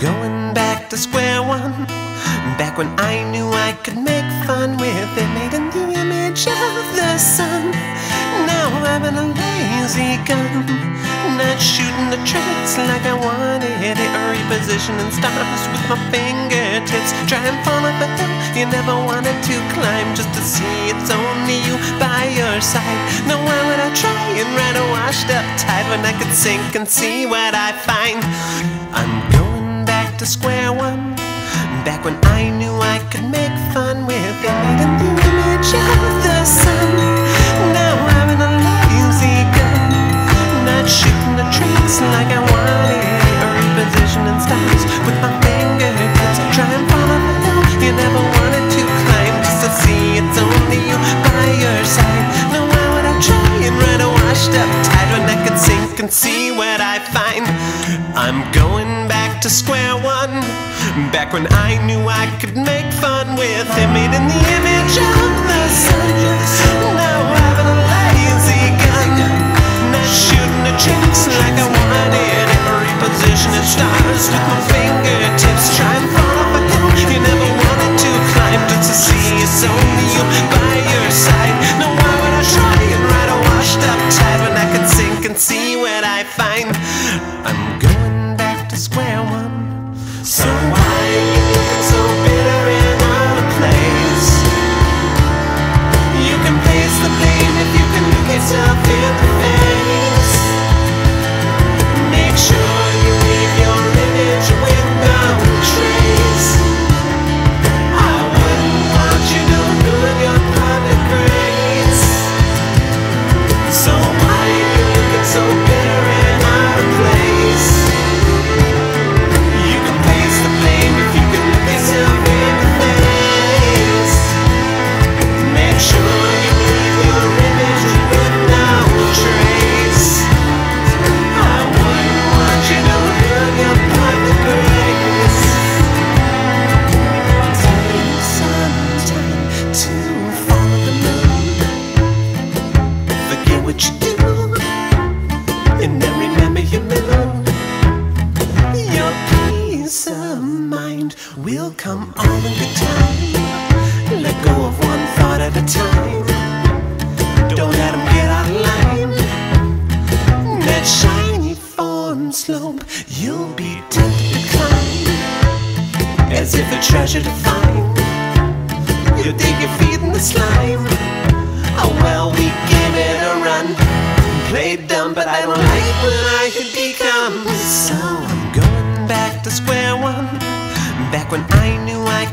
going back to square one. Back when I knew I could make fun with it, made in the image of the sun. Now I'm in a lazy gun, not shooting the tricks like I wanted it. Repositioning stars with my fingertips, try and fall off a hill you never wanted to climb, just to see it's only you by your side. Now why would I try and ride a washed up tide when I could sink and see what I find? I'm going back to square one. Back when I knew I could make fun with the image of the sun. Now I'm in a lazy gun, not shooting the tracks like I wanted. Or repositioning stars with my fingertips, try and follow hill you never wanted to climb, just to see it's only you by your side. Now why would I try and ride a washed up tide when I could sink and see what I find? I'm going to square one. Back when I knew I could make fun with him, made in the image of the sun. So why come all in good time. Let go of one thought at a time. Don't let 'em get out of line. That shiny form slope, you'll be tempted to climb. As if a treasure to find. You dig your feet in the slime. Oh well, we gave it a run. Played dumb, but I don't like when I could become. So I'm going back to square one back when I knew I